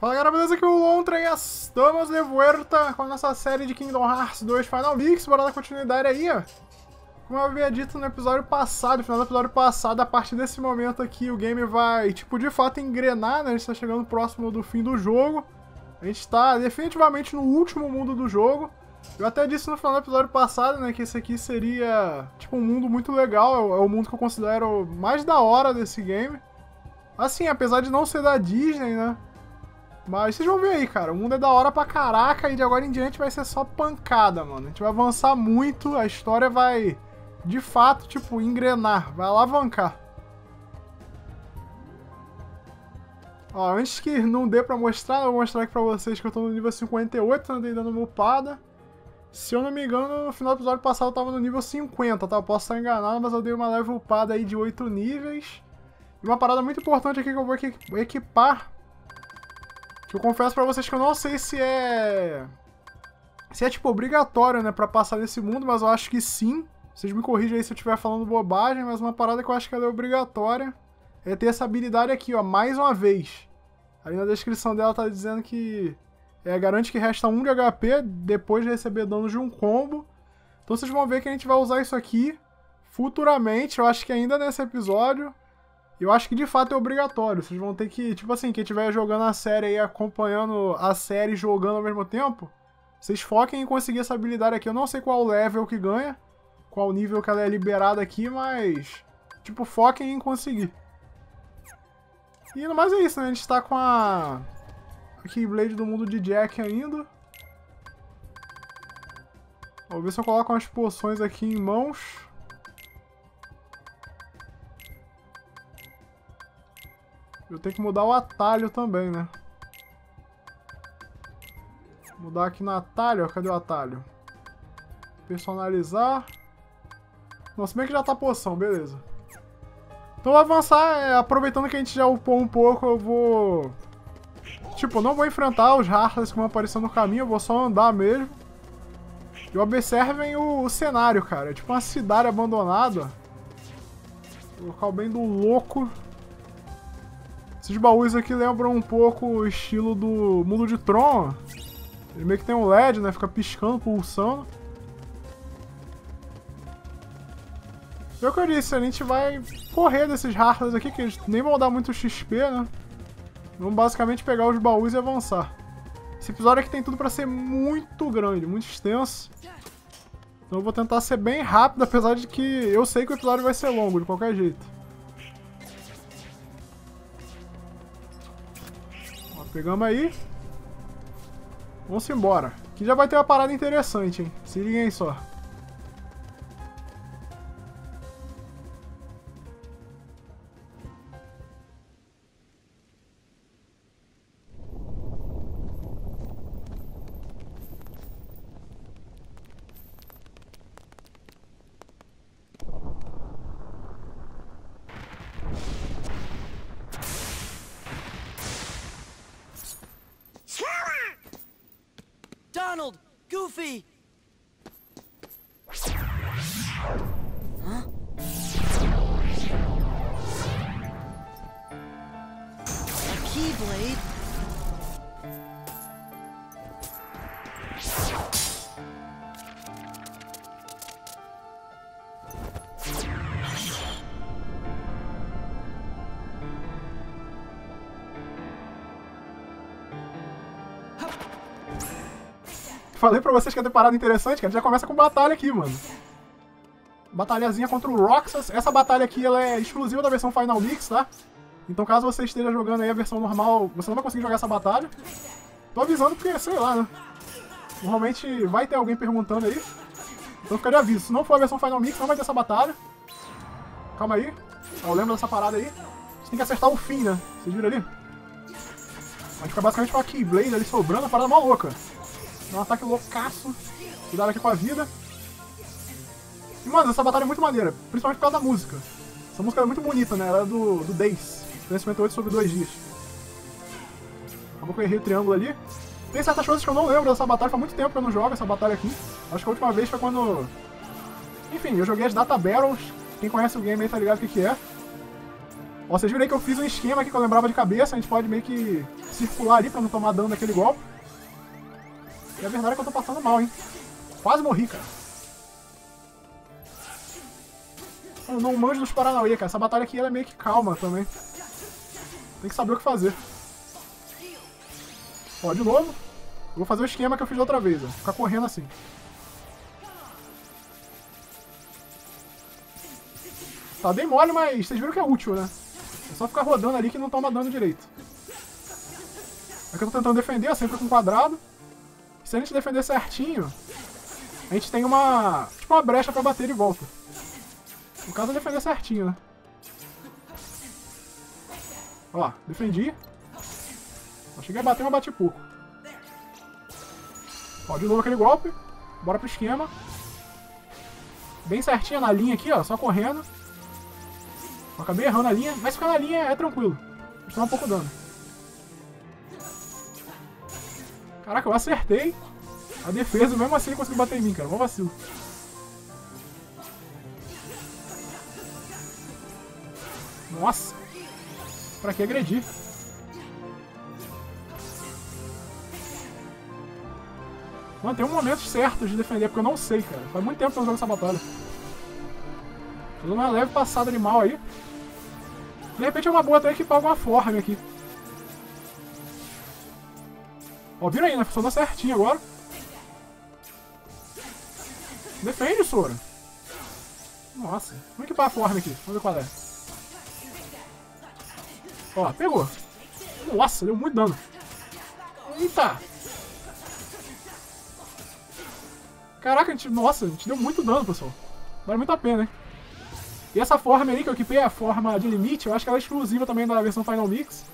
Fala galera, beleza? Aqui é o Lontra e estamos de volta com a nossa série de Kingdom Hearts 2 Final Mix. Bora dar continuidade aí, ó. Como eu havia dito no episódio passado, no final do episódio passado, a partir desse momento aqui o game vai, tipo, de fato engrenar, né? A gente tá chegando próximo do fim do jogo. A gente tá definitivamente no último mundo do jogo. Eu até disse no final do episódio passado, né, que esse aqui seria, tipo, um mundo muito legal. É o mundo que eu considero mais da hora desse game. Assim, apesar de não ser da Disney, né? Mas vocês vão ver aí, cara. O mundo é da hora pra caraca e de agora em diante vai ser só pancada, mano. A gente vai avançar muito, a história vai, de fato, tipo, engrenar, vai alavancar. Ó, antes que não dê pra mostrar, eu vou mostrar aqui pra vocês que eu tô no nível 58, andei dando uma upada. Se eu não me engano, no final do episódio passado eu tava no nível 50, tá? Eu posso estar enganado, mas eu dei uma leve upada aí de 8 níveis. E uma parada muito importante aqui que eu vou equipar que eu confesso pra vocês que eu não sei se é... Se é, tipo, obrigatório, né, pra passar desse mundo, mas eu acho que sim. Vocês me corrigem aí se eu estiver falando bobagem, mas uma parada que eu acho que ela é obrigatória é ter essa habilidade aqui, ó, mais uma vez. Ali na descrição dela tá dizendo que é, garante que resta 1 de HP depois de receber dano de um combo. Então vocês vão ver que a gente vai usar isso aqui futuramente, eu acho que ainda nesse episódio. Eu acho que de fato é obrigatório. Vocês vão ter que, tipo assim, quem estiver jogando a série aí, acompanhando a série jogando ao mesmo tempo, vocês foquem em conseguir essa habilidade aqui. Eu não sei qual level que ganha, qual nível que ela é liberada aqui, mas. Tipo, foquem em conseguir. E no mais é isso, né? A gente tá com a. A Keyblade do mundo de Jack ainda. Vou ver se eu coloco umas poções aqui em mãos. Eu tenho que mudar o atalho também, né? Mudar aqui no atalho, ó. Cadê o atalho? Personalizar. Nossa, bem que já tá poção, beleza. Então vou avançar, é, aproveitando que a gente já upou um pouco, eu vou... Tipo, não vou enfrentar os Heartless que vão aparecer no caminho, eu vou só andar mesmo. E observem o, o cenário, cara. É tipo uma cidade abandonada. Local bem do louco. Esses baús aqui lembram um pouco o estilo do Mundo de Tron. Ele meio que tem um LED, né? Fica piscando, pulsando. E é o que eu disse, a gente vai correr desses Heartless aqui, que eles nem vão dar muito XP, né? Vamos basicamente pegar os baús e avançar. Esse episódio aqui tem tudo pra ser muito grande, muito extenso. Então eu vou tentar ser bem rápido, apesar de que eu sei que o episódio vai ser longo, de qualquer jeito. Pegamos aí. Vamos embora. Aqui já vai ter uma parada interessante, hein? Se liguem só. Goofy! Falei pra vocês que ia ter parada interessante, que a gente já começa com batalha aqui, mano. Batalhazinha contra o Roxas. Essa batalha aqui ela é exclusiva da versão Final Mix, tá? Então caso você esteja jogando aí a versão normal, você não vai conseguir jogar essa batalha. Tô avisando porque, sei lá, né? Normalmente vai ter alguém perguntando aí. Então fica de aviso. Se não for a versão Final Mix, não vai ter essa batalha. Calma aí. Ó, lembra dessa parada aí? Você tem que acertar o fim, né? Vocês viram ali? A gente fica basicamente com a Keyblade ali sobrando, a parada mó um ataque loucaço. Cuidado aqui com a vida. E, mano, essa batalha é muito maneira. Principalmente por causa da música. Essa música é muito bonita, né? Ela é do, do Days. 358 sobre dois dias. Acabou que eu errei o triângulo ali. Tem certas coisas que eu não lembro dessa batalha. Faz muito tempo que eu não jogo essa batalha aqui. Acho que a última vez foi quando... Enfim, eu joguei as Data Battles. Quem conhece o game aí tá ligado o que que é. Ó, vocês viram aí que eu fiz um esquema aqui que eu lembrava de cabeça. A gente pode meio que circular ali pra não tomar dano daquele golpe. E a verdade é que eu tô passando mal, hein? Quase morri, cara. Eu não manjo dos Paranauê, cara. Essa batalha aqui é meio que calma também. Tem que saber o que fazer. Ó, de novo. Eu vou fazer o esquema que eu fiz da outra vez, ó. Ficar correndo assim. Tá bem mole, mas vocês viram que é útil, né? É só ficar rodando ali que não toma dano direito. Aqui eu tô tentando defender, sempre com quadrado. Se a gente defender certinho, a gente tem uma... Tipo uma brecha pra bater de volta. No caso é defender certinho, né? Ó, defendi. Só cheguei a bater, mas bati pouco. Ó, de novo aquele golpe. Bora pro esquema. Bem certinho na linha aqui, ó. Só correndo. Acabei errando a linha, mas ficar na linha é tranquilo. Só um pouco dano. Caraca, eu acertei a defesa, mesmo assim ele conseguiu bater em mim, cara. Mó vacilo. Nossa! Pra que agredir? Mano, tem um momento certo de defender, porque eu não sei, cara. Faz muito tempo que eu jogo essa batalha. Tô dando uma leve passada de mal aí. De repente é uma boa até equipar alguma forma aqui. Ó, vira aí, né? Funcionou certinho agora. Defende, Sora. Nossa. Vamos equipar a forma aqui. Vamos ver qual é. Ó, pegou. Nossa, deu muito dano. Eita! Caraca, a gente, nossa, a gente deu muito dano, pessoal. Vale muito a pena, hein? E essa forma ali que eu equipei, a forma de limite, eu acho que ela é exclusiva também da versão Final Mix.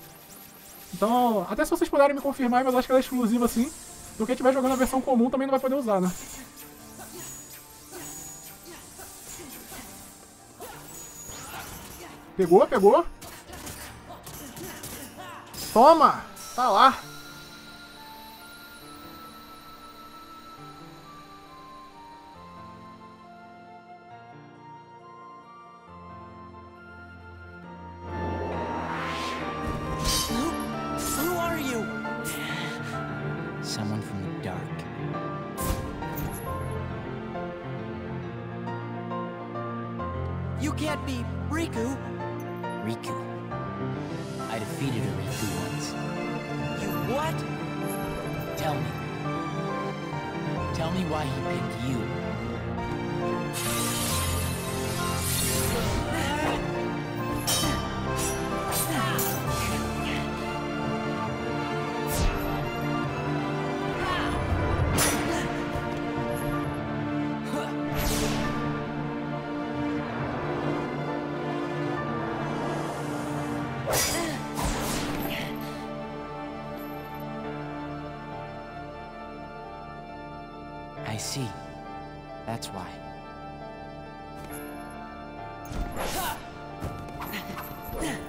Então, até se vocês puderem me confirmar, mas acho que ela é exclusiva sim. Do quem estiver jogando a versão comum também não vai poder usar, né? Pegou, pegou. Toma! Tá lá.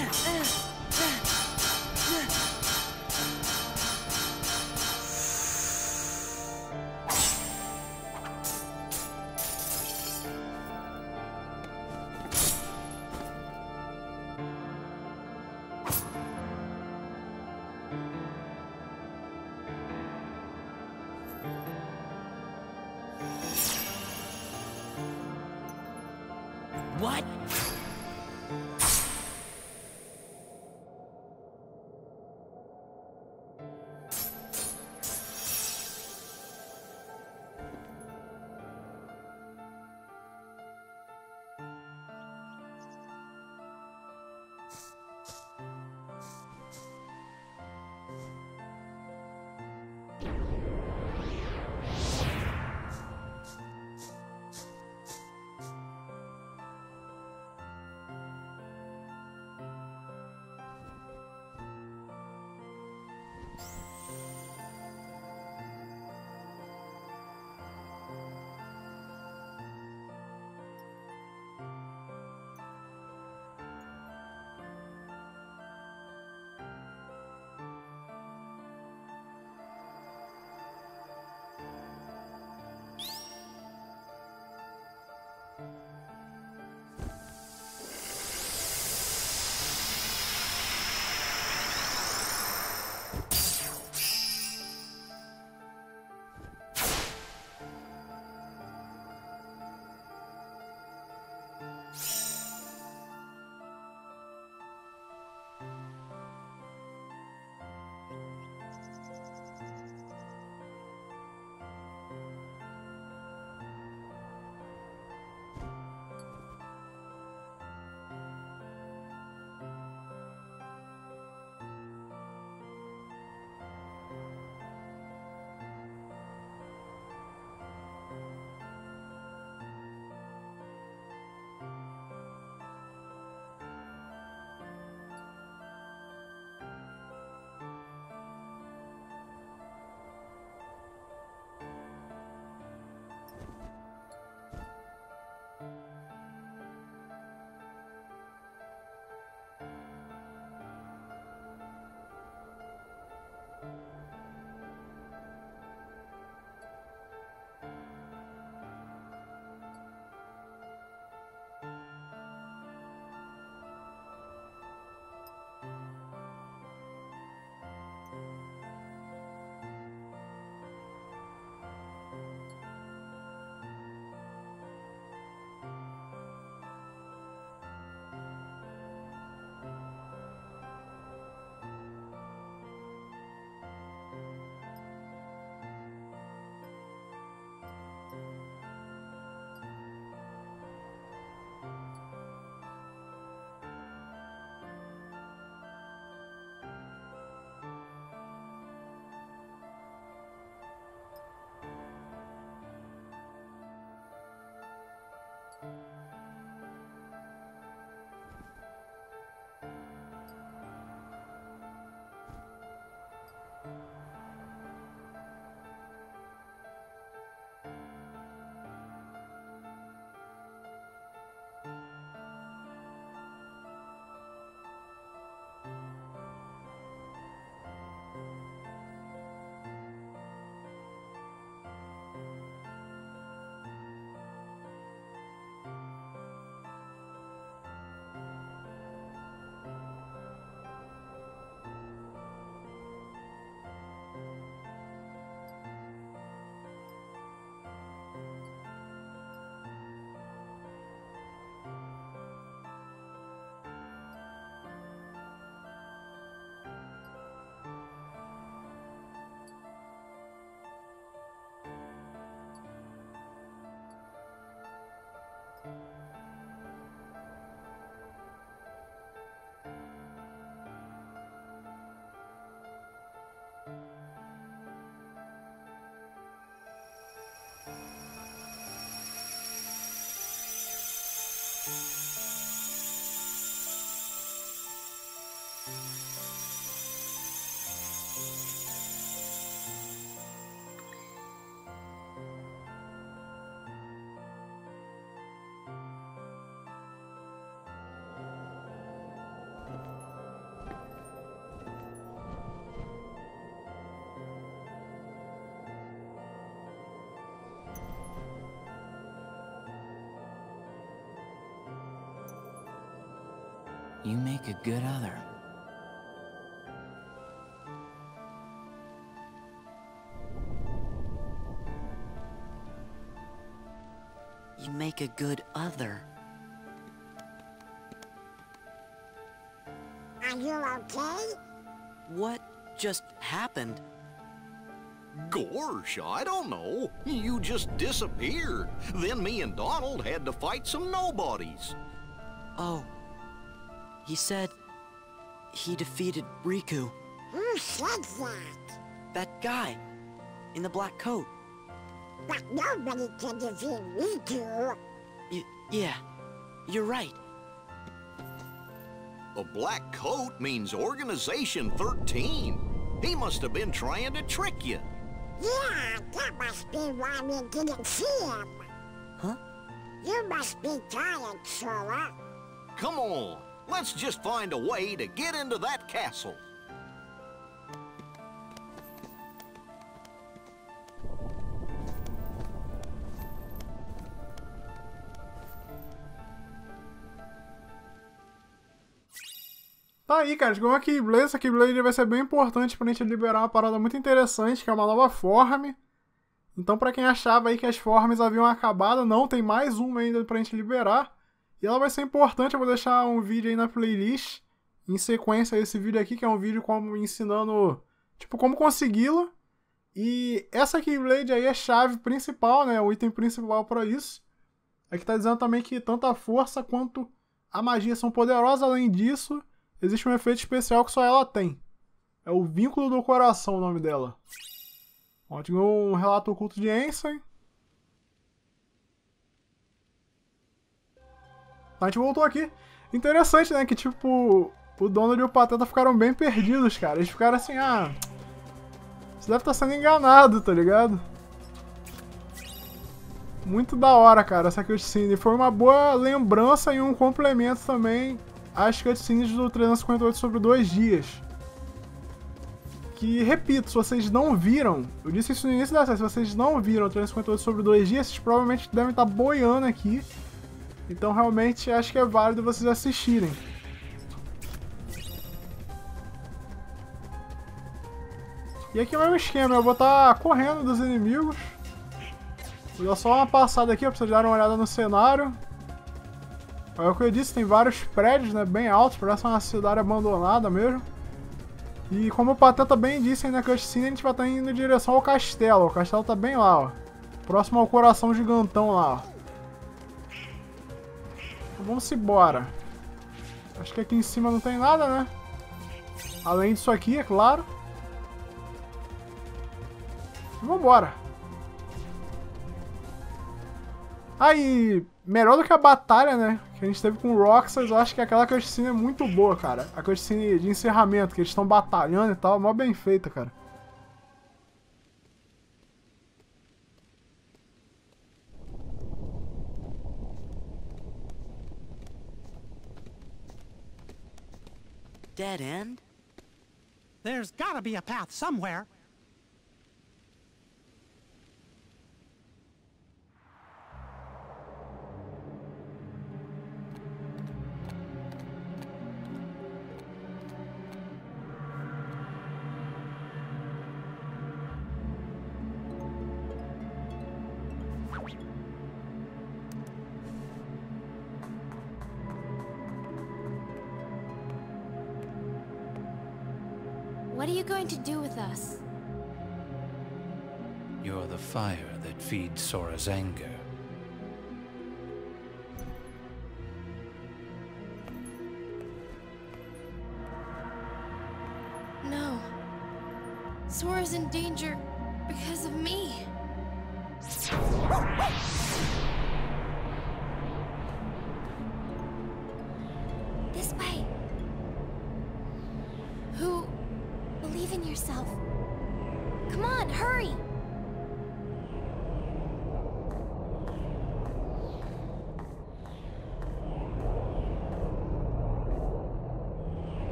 Ha! You make a good other. You make a good other. Are you okay? What just happened? Gorsh, I don't know. You just disappeared. Then me and Donald had to fight some nobodies. Oh. He said he defeated Riku. Mm, Who said that? That guy in the black coat. But nobody can defeat Riku. Y yeah, you're right. A black coat means Organization 13. He must have been trying to trick you. Yeah, that must be why we didn't see him. Huh? You must be tired, Sora. Come on, let's just find a way to get into that castle. Tá aí, cara. Chegou uma Keyblade. Essa Keyblade vai ser bem importante pra gente liberar uma parada muito interessante, que é uma nova form. Então, pra quem achava aí que as forms haviam acabado, não, tem mais uma ainda pra gente liberar. E ela vai ser importante, eu vou deixar um vídeo aí na playlist, em sequência a esse vídeo aqui, que é um vídeo como ensinando, tipo, como consegui-la. E essa Keyblade aí é a chave principal, né, o item principal para isso. Aqui tá dizendo também que tanto a força quanto a magia são poderosas, além disso, existe um efeito especial que só ela tem. É o Vínculo do Coração o nome dela. Ó, um relato oculto de Ensign. A gente voltou aqui. Interessante, né? Que tipo, o Donald e o Pateta ficaram bem perdidos, cara. Eles ficaram assim, ah. Você deve estar sendo enganado, tá ligado? Muito da hora, cara, essa cutscene. Foi uma boa lembrança e um complemento também às cutscenes do 358 sobre dois dias. Que, repito, se vocês não viram, eu disse isso no início da série, se vocês não viram o 358 sobre dois dias, vocês provavelmente devem estar boiando aqui. Então, realmente, acho que é válido vocês assistirem. E aqui é o mesmo esquema, eu vou estar correndo dos inimigos. Vou dar só uma passada aqui, pra vocês darem uma olhada no cenário. É o que eu disse, tem vários prédios, né, bem altos, parece uma cidade abandonada mesmo. E como o Pateta bem disse aí na cutscene, a gente vai estar indo em direção ao castelo. O castelo tá bem lá, ó. Próximo ao coração gigantão lá, ó. Vamos embora. Acho que aqui em cima não tem nada, né? Além disso aqui, é claro. E vambora. Aí, melhor do que a batalha, né? Que a gente teve com o Roxas, eu acho que aquela cutscene é muito boa, cara. A cutscene de encerramento, que eles estão batalhando e tal, mó bem feita, cara. Dead end? There's gotta be a path somewhere. Feeds Sora's anger. No. Sora's in danger because of me.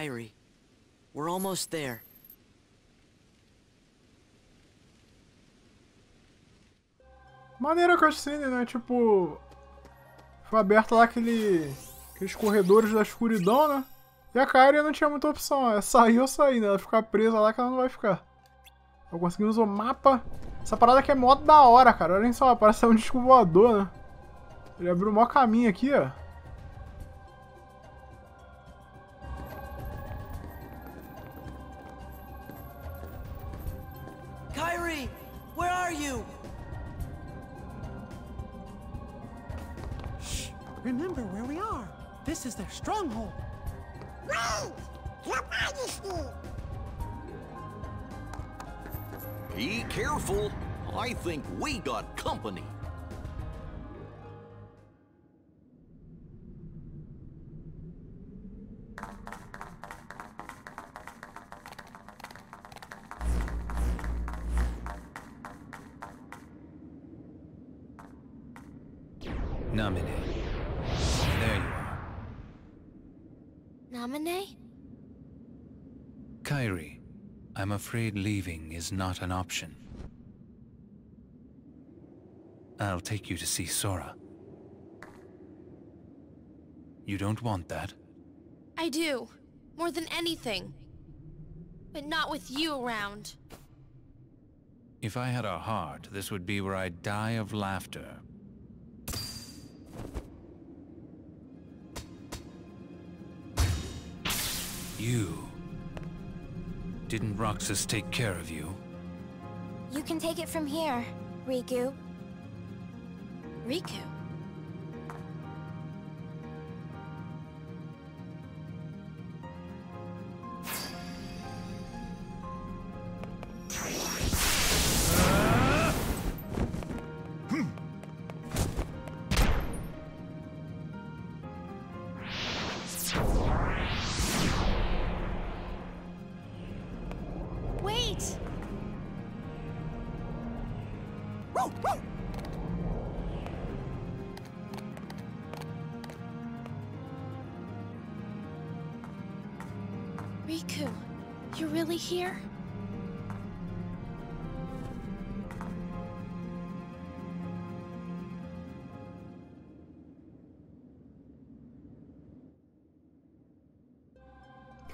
Kyrie. We're almost there. Maneira cutscene, né? Tipo. Foi aberto lá aquele. aqueles corredores da escuridão, né? E a Kyrie não tinha muita opção. É sair ou sair, né? Ela ficar presa lá que ela não vai ficar. Eu conseguimos o mapa. Essa parada aqui é mó da hora, cara. Olha só, parece um disco voador, né? Ele abriu o maior caminho aqui, ó. Stronghold. Wait! Your Majesty! Be careful. I think we got company. Namine. There you are. Nominee? Kyrie, I'm afraid leaving is not an option. I'll take you to see Sora. You don't want that? I do. More than anything. But not with you around. If I had a heart, this would be where I'd die of laughter. You. Didn't Roxas take care of you? You can take it from here, Riku. Riku?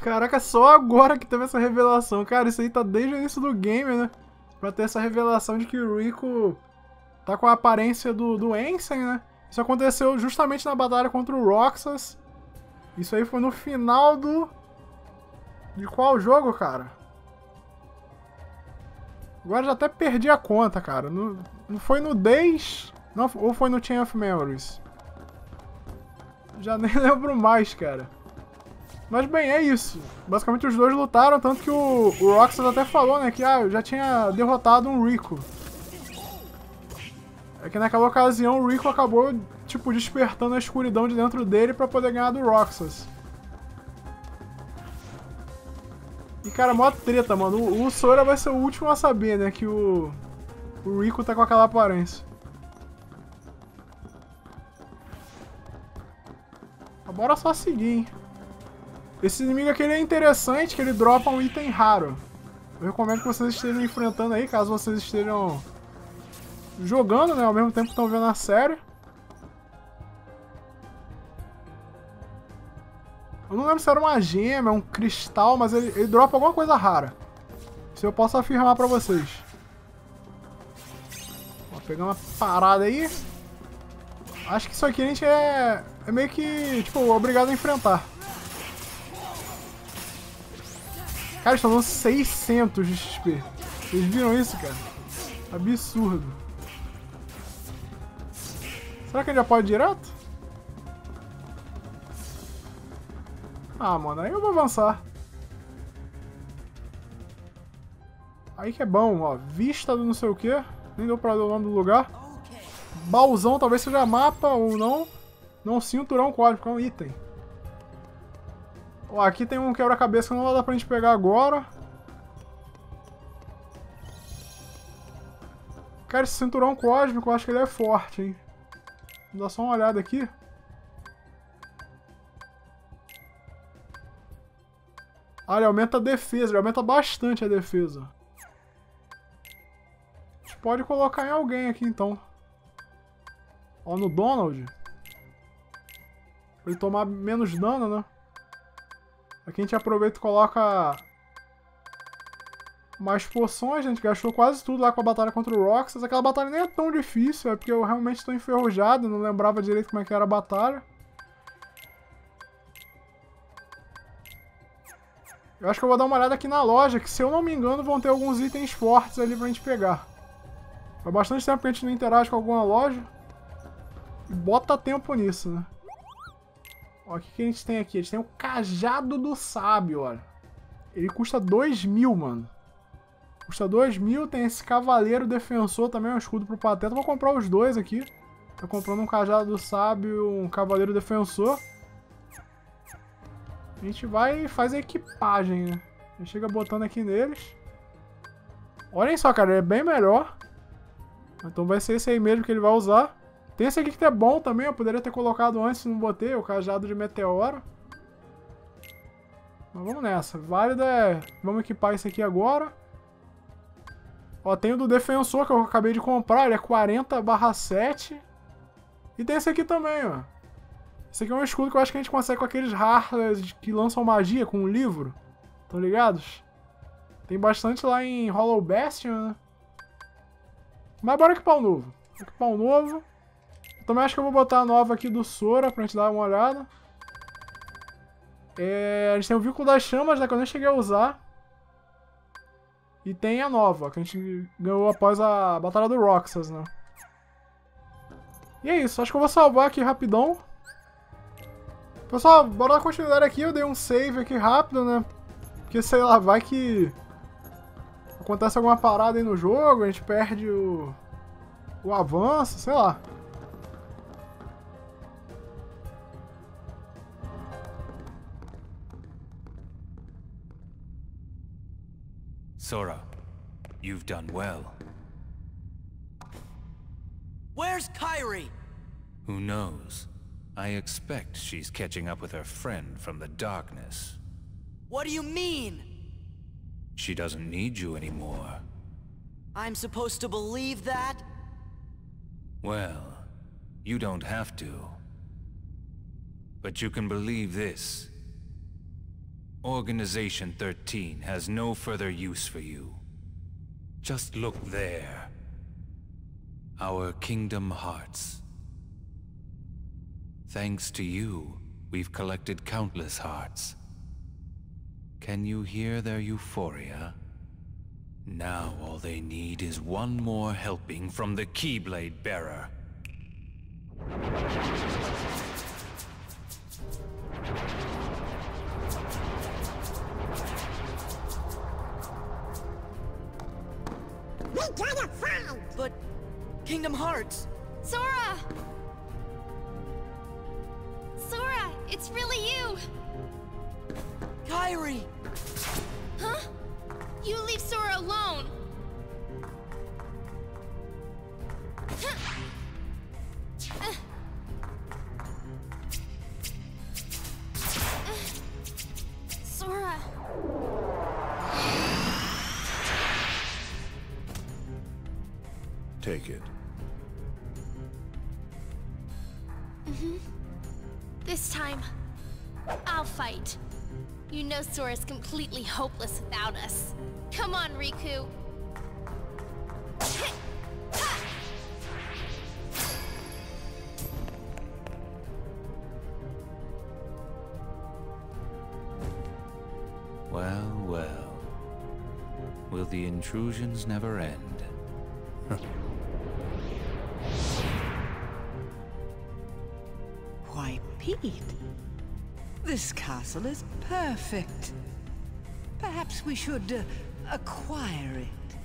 Caraca, só agora que teve essa revelação. Cara, isso aí tá desde o início do game, né? Pra ter essa revelação de que o Rico tá com a aparência do, do Ansem, né? Isso aconteceu justamente na batalha contra o Roxas. Isso aí foi no final do... De qual jogo, cara? Agora já até perdi a conta, cara. No, não foi no Days... Não, ou foi no Chain of Memories? Já nem lembro mais, cara. Mas bem, é isso. Basicamente os dois lutaram, tanto que o, o Roxas até falou, né, que ah, eu já tinha derrotado um Rico. É que naquela ocasião o Rico acabou, tipo, despertando a escuridão de dentro dele pra poder ganhar do Roxas. E cara, mó treta, mano. O, o Sora vai ser o último a saber, né, que o, o Rico tá com aquela aparência. Bora só seguir, hein. Esse inimigo aqui é interessante, que ele dropa um item raro. Eu recomendo que vocês estejam enfrentando aí, caso vocês estejam jogando, né, ao mesmo tempo que estão vendo a série. Eu não lembro se era uma gema, um cristal, mas ele, ele dropa alguma coisa rara. Isso eu posso afirmar pra vocês. Vou pegar uma parada aí. Acho que isso aqui a gente é, é meio que, tipo, obrigado a enfrentar. Cara, estão dando 600 de XP. Vocês viram isso, cara? Absurdo. Será que a gente já pode ir direto? Ah, mano, aí eu vou avançar. Aí que é bom, ó. Vista do não sei o que. Nem deu pra ler o nome do lugar. Bauzão, talvez seja mapa ou não. Não, cinturão código, é um item. Ó, aqui tem um quebra-cabeça que não dar pra gente pegar agora. Cara, esse cinturão cósmico, eu acho que ele é forte, hein. Dar só uma olhada aqui. Ah, ele aumenta a defesa, ele aumenta bastante a defesa. A gente pode colocar em alguém aqui então. Ó, no Donald. Pra ele tomar menos dano, né? Aqui a gente aproveita e coloca mais poções, a gente gastou quase tudo lá com a batalha contra o Roxas. Aquela batalha nem é tão difícil, é porque eu realmente estou enferrujado, não lembrava direito como é que era a batalha. Eu acho que eu vou dar uma olhada aqui na loja, que se eu não me engano vão ter alguns itens fortes ali pra gente pegar. Faz bastante tempo que a gente não interage com alguma loja. E bota tempo nisso, né? Ó, o que, que a gente tem aqui? A gente tem o Cajado do Sábio, olha. Ele custa 2 mil, mano. Custa 2 mil, tem esse Cavaleiro Defensor também, um escudo pro Pateta. Vou comprar os dois aqui. Tô comprando um Cajado do Sábio um Cavaleiro Defensor. A gente vai faz a equipagem, né? A gente chega botando aqui neles. Olhem só, cara, ele é bem melhor. Então vai ser esse aí mesmo que ele vai usar. Tem esse aqui que é bom também, eu poderia ter colocado antes não botei, o Cajado de Meteoro. Mas vamos nessa. Válido é... Vamos equipar esse aqui agora. Ó, tem o do defensor que eu acabei de comprar, ele é 40 barra 7. E tem esse aqui também, ó. Esse aqui é um escudo que eu acho que a gente consegue com aqueles Harlers que lançam magia com um livro. Estão ligados? Tem bastante lá em Hollow Bastion, né? Mas bora equipar o novo. Equipar o novo. Também acho que eu vou botar a nova aqui do Sora pra gente dar uma olhada. É, a gente tem o Vínculo das Chamas, né, que eu nem cheguei a usar. E tem a nova, que a gente ganhou após a Batalha do Roxas, né? E é isso, acho que eu vou salvar aqui rapidão. Pessoal, bora dar continuidade aqui, eu dei um save aqui rápido, né? Porque, sei lá, vai que... Acontece alguma parada aí no jogo, a gente perde o... O avanço, sei lá. Sora, you've done well. Where's Kyrie? Who knows? I expect she's catching up with her friend from the darkness. What do you mean? She doesn't need you anymore. I'm supposed to believe that? Well, you don't have to. But you can believe this. Organization 13 has no further use for you. Just look there. Our Kingdom Hearts. Thanks to you, we've collected countless hearts. Can you hear their euphoria? Now all they need is one more helping from the Keyblade Bearer. Kingdom Hearts. Sora! Sora, it's really you! Kyrie! Huh? You leave Sora alone! You know Sora's completely hopeless without us. Come on, Riku. Well, well. Will the intrusions never end? Why, Pete, this castle is perfect. Perhaps we should uh, acquire it.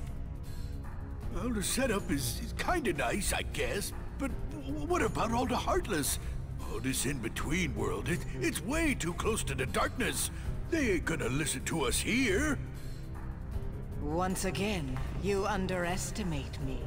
Well, the setup is, is kinda nice, I guess. But what about all the Heartless? Oh, this in-between world, it, it's way too close to the darkness. They ain't gonna listen to us here. Once again, you underestimate me.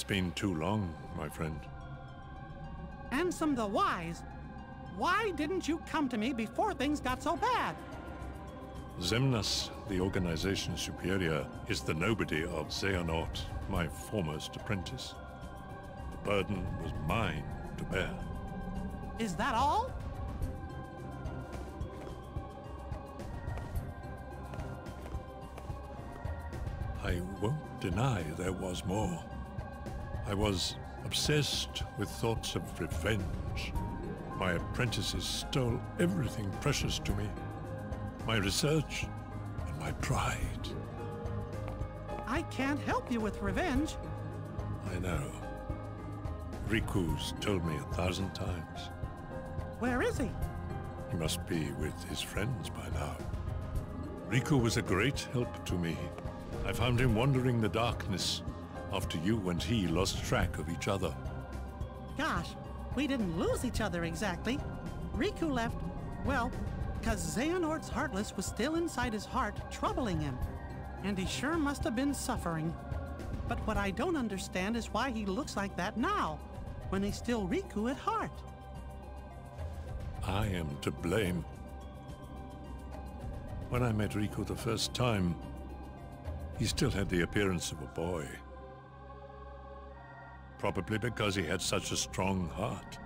It's been too long, my friend. Ansem the Wise, why didn't you come to me before things got so bad? Zemnas, the organization superior, is the nobody of Xehanort, my foremost apprentice. The burden was mine to bear. Is that all? I won't deny there was more. I was obsessed with thoughts of revenge. My apprentices stole everything precious to me. My research and my pride. I can't help you with revenge. I know. Riku's told me a thousand times. Where is he? He must be with his friends by now. Riku was a great help to me. I found him wandering the darkness after you and he lost track of each other. Gosh, we didn't lose each other exactly. Riku left, well, because Xehanort's Heartless was still inside his heart, troubling him. And he sure must have been suffering. But what I don't understand is why he looks like that now, when he's still Riku at heart. I am to blame. When I met Riku the first time, he still had the appearance of a boy. Probably because he had such a strong heart.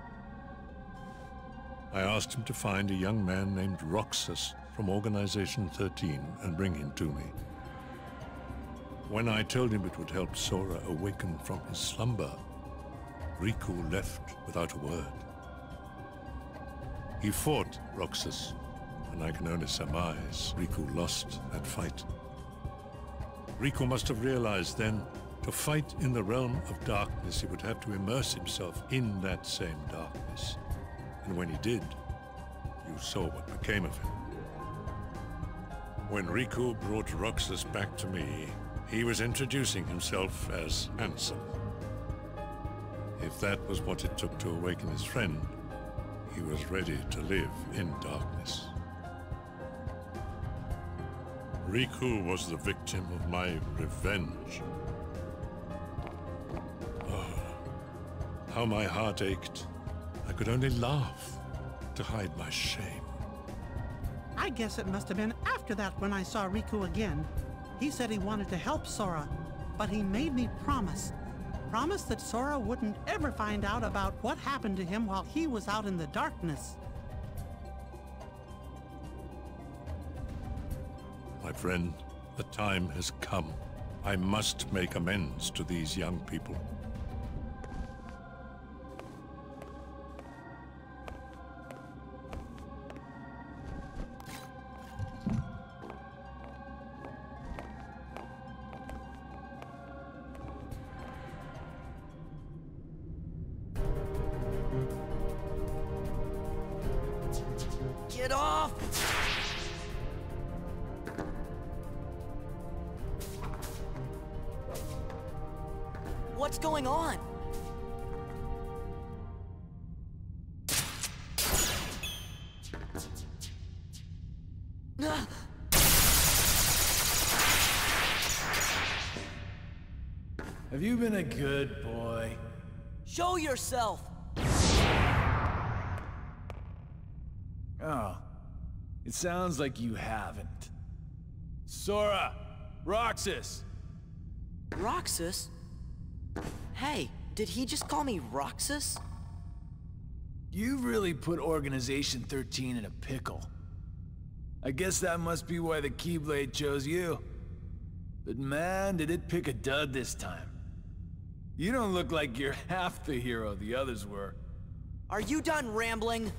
I asked him to find a young man named Roxas from Organization 13 and bring him to me. When I told him it would help Sora awaken from his slumber, Riku left without a word. He fought Roxas, and I can only surmise Riku lost that fight. Riku must have realized then, to fight in the realm of darkness, he would have to immerse himself in that same darkness. And when he did, you saw what became of him. When Riku brought Roxas back to me, he was introducing himself as Ansem. If that was what it took to awaken his friend, he was ready to live in darkness. Riku was the victim of my revenge. How my heart ached. I could only laugh to hide my shame. I guess it must have been after that when I saw Riku again. He said he wanted to help Sora, but he made me promise. Promise that Sora wouldn't ever find out about what happened to him while he was out in the darkness. My friend, the time has come. I must make amends to these young people. Get off! What's going on? Have you been a good boy? Show yourself! Oh, it sounds like you haven't. Sora! Roxas! Roxas? Hey, did he just call me Roxas? You've really put Organization 13 in a pickle. I guess that must be why the Keyblade chose you. But man, did it pick a dud this time. You don't look like you're half the hero the others were. Are you done rambling?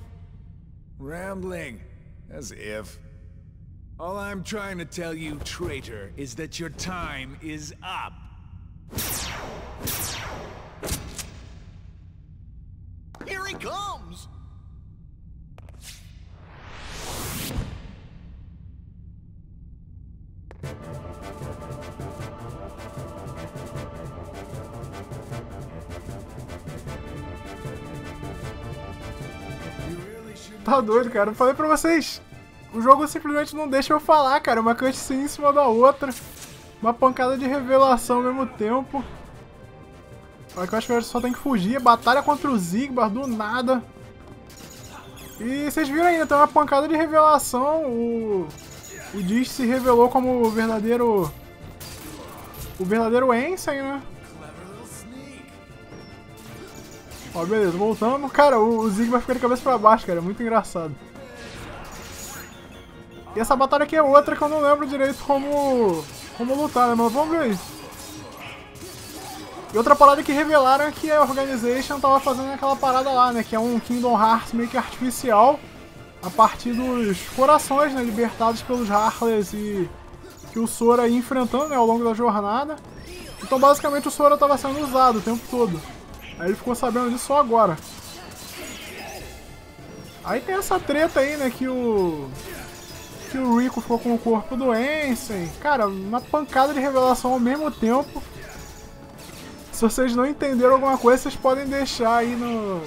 Rambling. As if. All I'm trying to tell you, traitor, is that your time is up. Tá doido, cara. Eu falei pra vocês. O jogo simplesmente não deixa eu falar, cara. Uma cutscene em cima da outra. Uma pancada de revelação ao mesmo tempo. Só que eu acho que gente só tem que fugir. Batalha contra o Zigbar do nada. E vocês viram ainda, tem uma pancada de revelação. O, o Dish se revelou como o verdadeiro. O verdadeiro Ensign, né? Ó, beleza, voltamos. Cara, o, o Zigbar fica de cabeça pra baixo, cara. É muito engraçado. E essa batalha aqui é outra que eu não lembro direito como, como lutar, né? Mas vamos ver aí. E outra parada que revelaram é que a Organization tava fazendo aquela parada lá, né? Que é um Kingdom Hearts meio que artificial. A partir dos corações, né? Libertados pelos Heartless e que o Sora ia enfrentando né, ao longo da jornada. Então basicamente o Sora tava sendo usado o tempo todo. Aí ele ficou sabendo disso só agora. Aí tem essa treta aí, né, que o... Que o Rico ficou com o corpo do Ensign. Cara, uma pancada de revelação ao mesmo tempo. Se vocês não entenderam alguma coisa, vocês podem deixar aí no...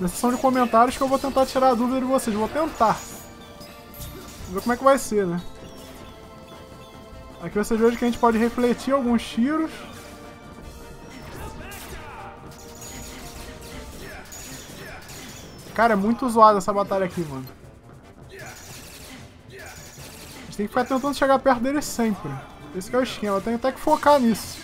Na seção de comentários que eu vou tentar tirar a dúvida de vocês. Vou tentar. Vamos ver como é que vai ser, né? Aqui vocês veem que a gente pode refletir alguns tiros. Cara, é muito zoada essa batalha aqui, mano. A gente tem que ficar tentando chegar perto dele sempre. Esse é o esquema, eu tenho até que focar nisso.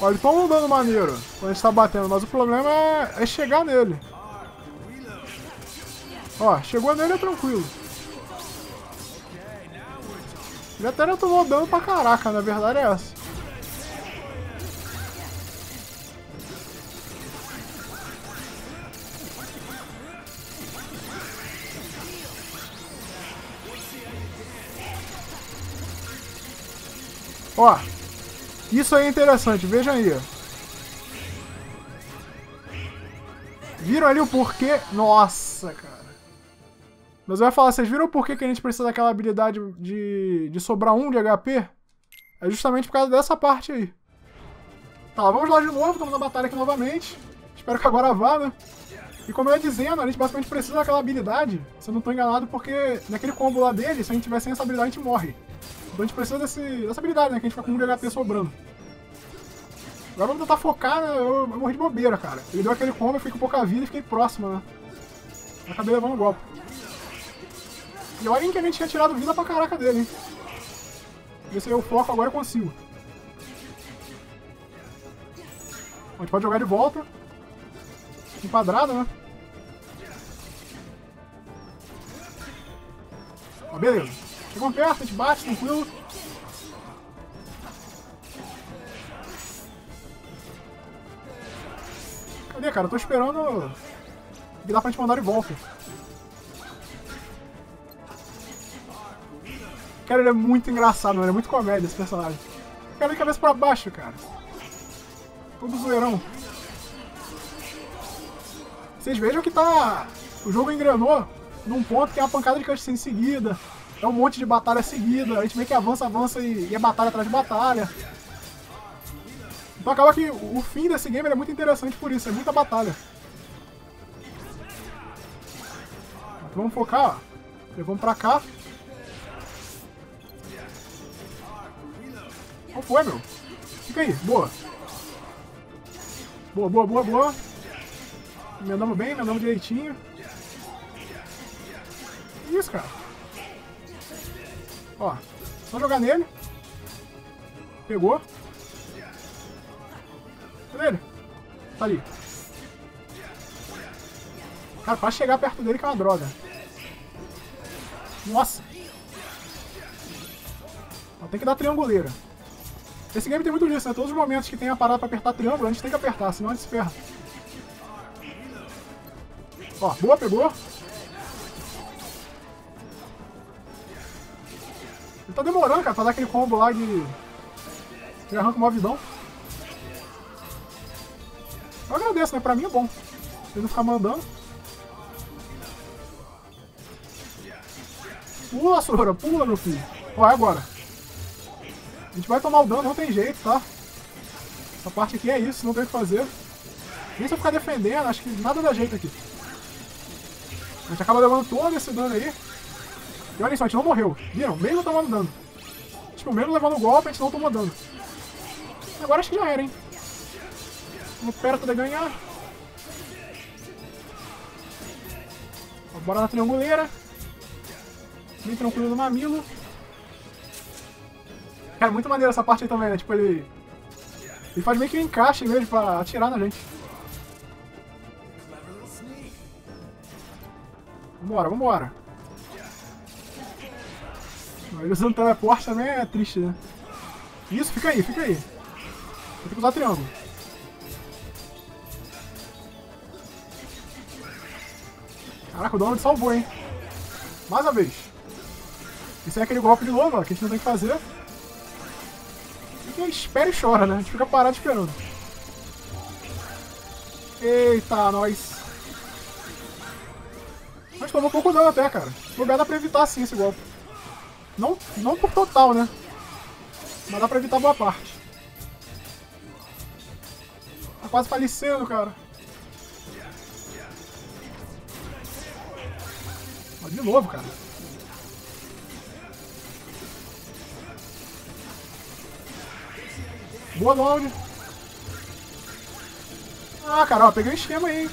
Olha, eles estão dando maneiro quando a gente tá batendo, mas o problema é, é chegar nele. Ó, chegou nele é tranquilo. Ele até não tomou dano pra caraca, na verdade é essa. Ó, isso aí é interessante, vejam aí. Viram ali o porquê? Nossa, cara. Mas eu ia falar, vocês viram o porquê que a gente precisa daquela habilidade de, de sobrar um de HP? É justamente por causa dessa parte aí. Tá, vamos lá de novo, estamos na batalha aqui novamente. Espero que agora vá, né? E como eu ia dizendo, a gente basicamente precisa daquela habilidade, se eu não estou enganado, porque naquele combo lá dele, se a gente tiver sem essa habilidade, a gente morre. Então a gente precisa desse, dessa habilidade, né? Que a gente fica com um de HP sobrando. Agora vamos tentar focar, né? Eu, eu morri de bobeira, cara. Ele deu aquele combo, eu fiquei com pouca vida e fiquei próximo, né? Eu acabei levando um golpe. E olha que a gente tinha tirado vida pra caraca dele, hein? Ver se eu foco agora eu consigo. A gente pode jogar de volta. Enquadrado, né? Ó, beleza. Chegou perto, gente bate, tranquilo. Cadê, cara? Eu tô esperando que dá pra gente mandar de volta. Cara, ele é muito engraçado, mano. É muito comédia esse personagem. Cara, de cabeça pra baixo, cara. Todo zoeirão. Vocês vejam que tá... O jogo engrenou num ponto que é uma pancada de cutscene seguida. É um monte de batalha seguida. A gente vê que avança, avança e, e é batalha atrás de batalha. Então acaba que o fim desse game é muito interessante por isso. É muita batalha. Então vamos focar, ó. Levamos pra cá. Qual foi, meu? Fica aí, boa. Boa, boa, boa, boa. Emendamos bem, emendamos direitinho. Isso, cara. Ó, só jogar nele. Pegou. Cadê ele? Tá ali. Cara, pra chegar perto dele que é uma droga. Nossa. Tem que dar trianguleira. Esse game tem muito disso, né? Todos os momentos que tem a parada pra apertar triângulo, a gente tem que apertar, senão a gente se ferra. Ó, boa, pegou. Ele tá demorando, cara, pra dar aquele combo lá de... Ele arranca uma vidão. Eu agradeço, né? Pra mim é bom. Ele não ficar mandando. Pula, Sora, pula, meu filho. Ó, é agora. A gente vai tomar o dano, não tem jeito, tá? Essa parte aqui é isso, não tem o que fazer. Nem se eu ficar defendendo, acho que nada dá jeito aqui. A gente acaba levando todo esse dano aí. E olha só, a gente não morreu. Viram? Mesmo tomando dano. Tipo, mesmo levando golpe, a gente não tomou dano. Agora acho que já era, hein? Estamos perto de ganhar. Bora na trianguleira. Bem tranquilo no mamilo. Cara, muito maneiro essa parte aí também, né? Tipo, ele... Ele faz meio que um encaixe mesmo pra atirar na gente. Vambora, vambora. Ele usando teleporte também é triste, né? Isso, fica aí, fica aí. Vou ter que usar triângulo. Caraca, o Donald salvou, hein? Mais uma vez. Esse é aquele golpe de novo, ó, que a gente não tem que fazer. Fica, espera e chora, né? A gente fica parado esperando. Eita, nós. Mas tomou pouco dano até, cara. lugar dá pra evitar sim esse golpe. Não, não por total, né? Mas dá pra evitar boa parte. Tá quase falecendo, cara. de novo, cara. Boa, Donald. Ah, cara, ó, peguei o esquema aí, hein?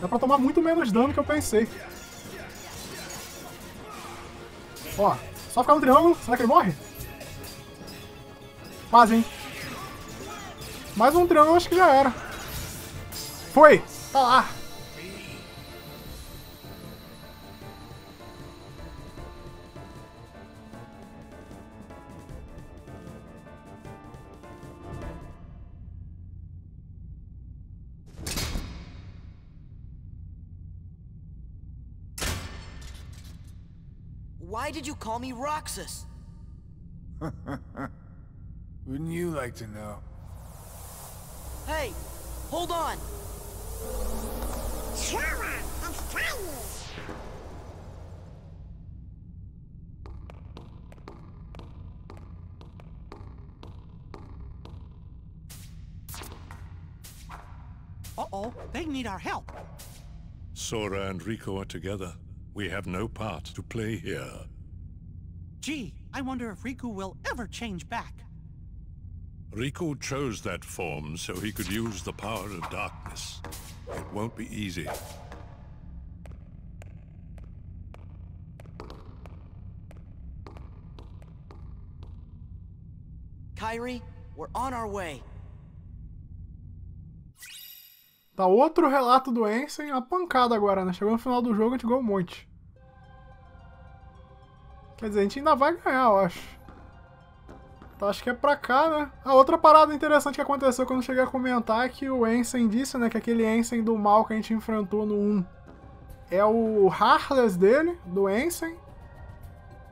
Dá pra tomar muito menos dano que eu pensei. Ó, só ficar no triângulo. Será que ele morre? Quase, hein? Mais um triângulo, acho que já era. Foi! Tá lá! Why did you call me Roxas? Wouldn't you like to know? Hey, hold on. Sure, it's tiny. Uh-oh, they need our help. Sora and Rico are together. We have no part to play here. Gee, I wonder if Riku will ever change back. Riku chose that form so he could use the power of darkness. It won't be easy. Kyrie, we're on our way. Tá outro relato do Ensen, a pancada agora, né? Chegou no final do jogo, a gente ganhou um monte. Quer dizer, a gente ainda vai ganhar, eu acho. Então acho que é pra cá, né? A outra parada interessante que aconteceu quando eu cheguei a comentar é que o Ensen disse, né? Que aquele Ensen do mal que a gente enfrentou no 1 é o Heartless dele, do Ensen.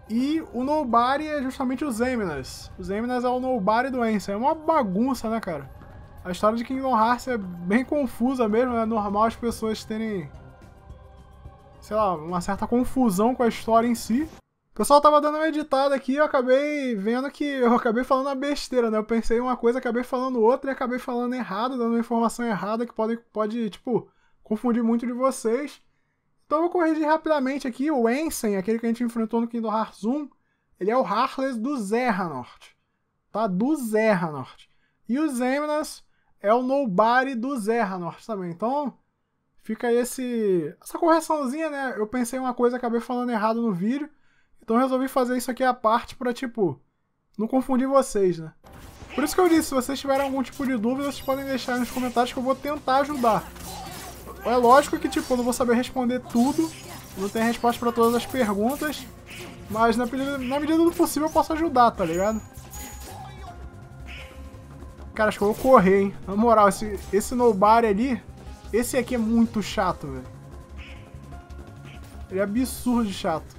E o Nobody é justamente o Zeminas. O Zeminas é o Nobody do Ensen. É uma bagunça, né, cara? A história de Kingdom Hearts é bem confusa mesmo, é normal as pessoas terem, sei lá, uma certa confusão com a história em si. O pessoal tava dando uma editada aqui e eu acabei vendo que eu acabei falando uma besteira, né? Eu pensei uma coisa, acabei falando outra e acabei falando errado, dando uma informação errada que pode, pode tipo, confundir muito de vocês. Então eu vou corrigir rapidamente aqui. O Ensen, aquele que a gente enfrentou no Kingdom Hearts 1, ele é o Heartless do Zerranort. Tá? Do Zerranort. E o Zeminas é o Nobody do Zerranort também. Então, fica esse essa correçãozinha, né? Eu pensei uma coisa, acabei falando errado no vídeo. Então resolvi fazer isso aqui à parte pra, tipo, não confundir vocês, né? Por isso que eu disse, se vocês tiverem algum tipo de dúvida, vocês podem deixar aí nos comentários que eu vou tentar ajudar. É lógico que, tipo, eu não vou saber responder tudo, não tenho resposta para todas as perguntas, mas na, na medida do possível eu posso ajudar, tá ligado? Cara, acho que eu vou correr, hein? Na moral, esse, esse Nobody ali, esse aqui é muito chato, velho. Ele é absurdo de chato.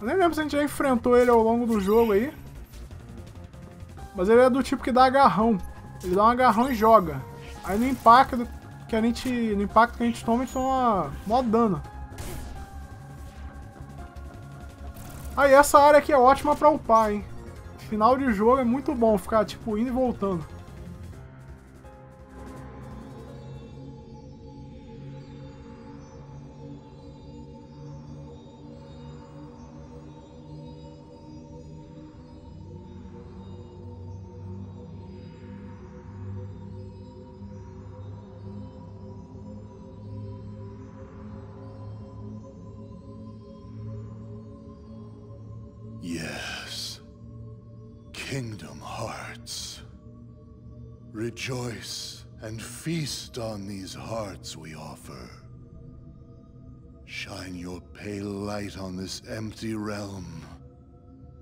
Eu nem lembro se a gente já enfrentou ele ao longo do jogo aí. Mas ele é do tipo que dá agarrão. Ele dá um agarrão e joga. Aí no impacto que a gente. No impacto que a gente toma, a gente toma mó dano. Aí essa área aqui é ótima pra upar, hein? Final de jogo é muito bom ficar tipo indo e voltando. Kingdom Hearts. Rejoice and feast on these hearts we offer. Shine your pale light on this empty realm.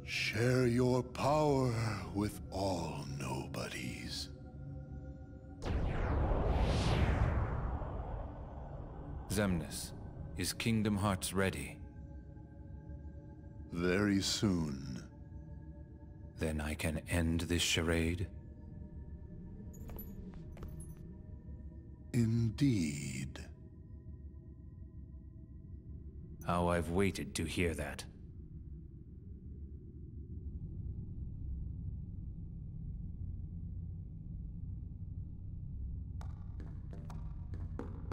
Share your power with all nobodies. Zemnis, is Kingdom Hearts ready? Very soon. Then I can end this charade? Indeed. How I've waited to hear that.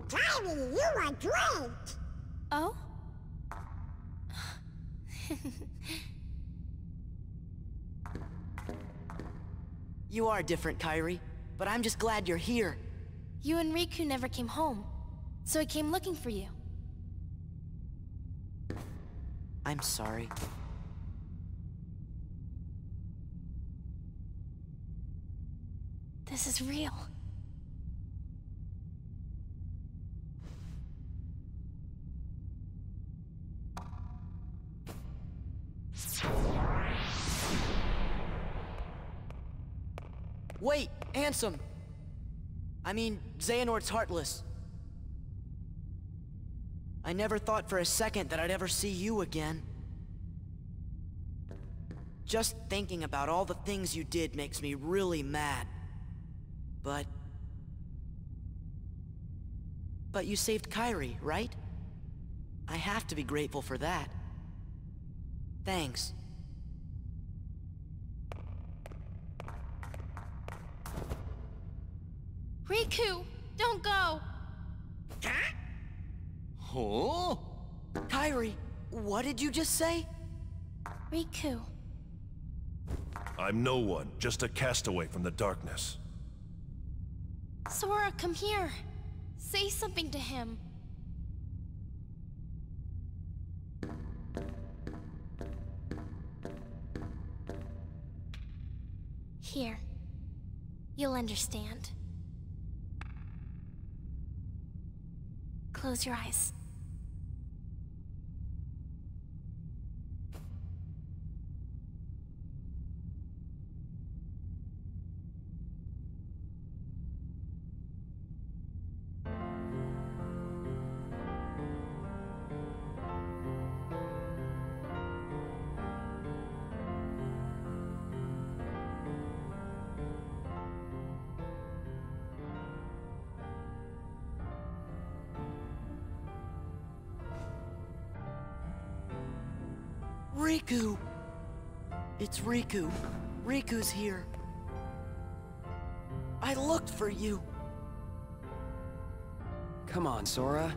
Tiny, you are great! Oh? You are different, Kyrie, but I'm just glad you're here. You and Riku never came home, so I came looking for you. I'm sorry. This is real. Wait, Ansem! I mean, Xehanort's heartless. I never thought for a second that I'd ever see you again. Just thinking about all the things you did makes me really mad. But... But you saved Kyrie, right? I have to be grateful for that. Thanks. Riku, don't go! Huh? Kyrie, what did you just say? Riku. I'm no one, just a castaway from the darkness. Sora, come here. Say something to him. Here. You'll understand. Close your eyes. Riku! It's Riku. Riku's here. I looked for you. Come on, Sora.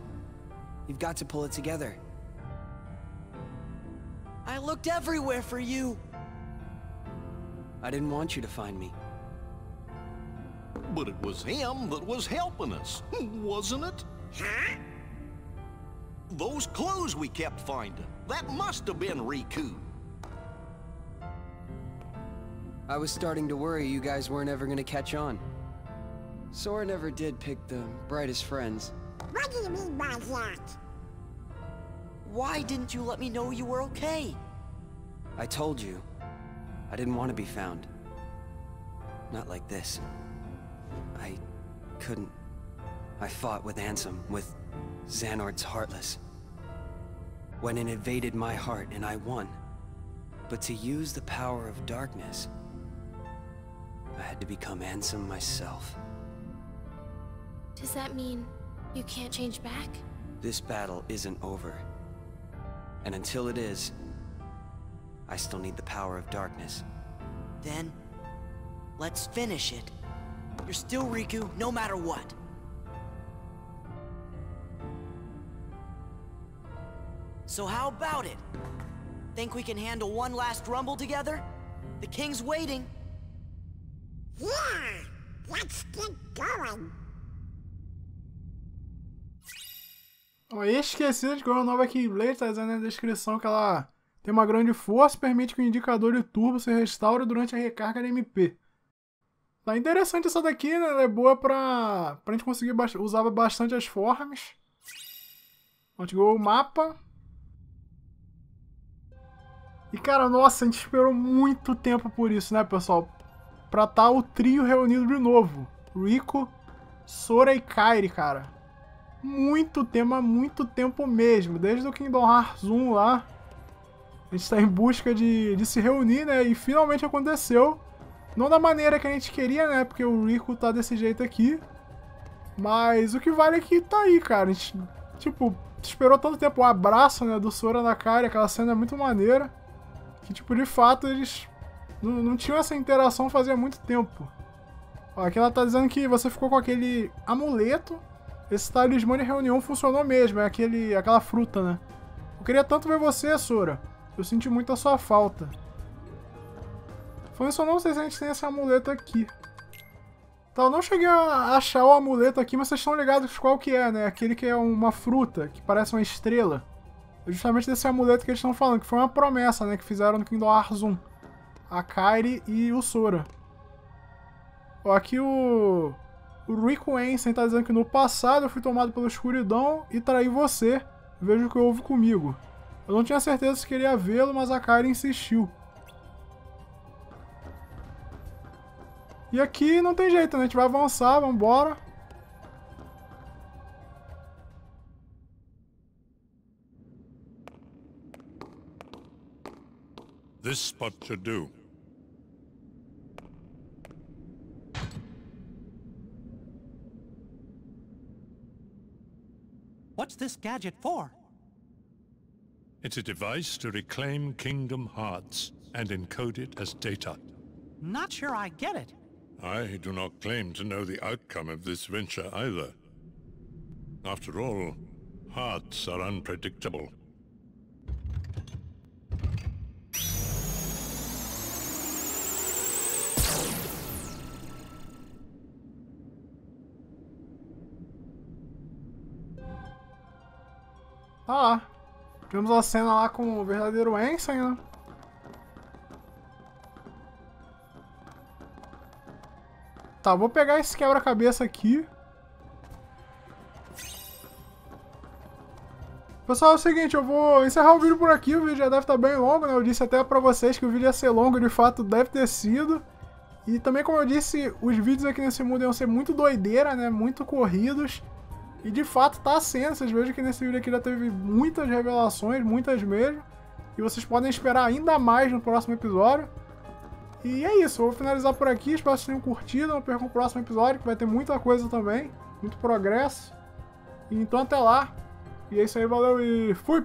You've got to pull it together. I looked everywhere for you. I didn't want you to find me. But it was him that was helping us, wasn't it? Huh? Those clues we kept finding. That must have been Riku. I was starting to worry you guys weren't ever gonna catch on. Sora never did pick the brightest friends. What do you mean by that? Why didn't you let me know you were okay? I told you. I didn't want to be found. Not like this. I couldn't. I fought with Ansem, with Xehanort's Heartless. When it invaded my heart and I won. But to use the power of darkness, I had to become Ansem myself. Does that mean you can't change back? This battle isn't over. And until it is, I still need the power of darkness. Then, let's finish it. You're still Riku, no matter what. So how about it? Think we can handle one last rumble together? The king's waiting. Yeah! Let's get going! Ó, esqueci de colocar a nova Keyblade, tá dizendo na descrição que ela Tem uma grande força e permite que o indicador de turbo se restaure durante a recarga da MP. Tá interessante essa daqui, né? Ela é boa pra, pra gente conseguir ba usar bastante as formas. A gente ganhou o mapa. E cara, nossa, a gente esperou muito tempo por isso, né, pessoal? Pra tá o trio reunido de novo. Rico, Sora e Kairi, cara. Muito tempo, há muito tempo mesmo. Desde o Kingdom Hearts 1 lá. A gente tá em busca de, de se reunir, né? E finalmente aconteceu. Não da maneira que a gente queria, né? Porque o Rico tá desse jeito aqui. Mas o que vale é que tá aí, cara. A gente, tipo, esperou tanto tempo o abraço, né? Do Sora na Kairi. Aquela cena é muito maneira. Que, tipo, de fato, eles não, não tinham essa interação fazia muito tempo. Ó, aqui ela tá dizendo que você ficou com aquele amuleto. Esse talismã de reunião funcionou mesmo, é aquele, aquela fruta, né? Eu queria tanto ver você, Sora. Eu senti muito a sua falta. Falando isso, eu não sei se a gente tem esse amuleto aqui. Tá, eu não cheguei a achar o amuleto aqui, mas vocês estão ligados qual que é, né? Aquele que é uma fruta, que parece uma estrela. Justamente desse amuleto que eles estão falando, que foi uma promessa, né? Que fizeram no Kingdom Hearts 1 a Kairi e o Sora. Ó, aqui o, o Rico Ensen tá dizendo que no passado eu fui tomado pela escuridão e traí você. Veja o que houve comigo. Eu não tinha certeza se queria vê-lo, mas a Kairi insistiu. E aqui não tem jeito, né? A gente vai avançar, vambora. This spot should do. What's this gadget for? It's a device to reclaim Kingdom Hearts and encode it as data. Not sure I get it. I do not claim to know the outcome of this venture either. After all, hearts are unpredictable. Lá. Temos a cena lá com o verdadeiro Ansem, né? Tá, vou pegar esse quebra-cabeça aqui. Pessoal, é o seguinte, eu vou encerrar o vídeo por aqui, o vídeo já deve estar bem longo, né? Eu disse até pra vocês que o vídeo ia ser longo, de fato deve ter sido. E também, como eu disse, os vídeos aqui nesse mundo iam ser muito doideira, né? Muito corridos. E de fato tá sendo, vocês vejam que nesse vídeo aqui já teve muitas revelações, muitas mesmo. E vocês podem esperar ainda mais no próximo episódio. E é isso, eu vou finalizar por aqui, espero que vocês tenham curtido, não percam o próximo episódio, que vai ter muita coisa também, muito progresso. Então até lá, e é isso aí, valeu e fui!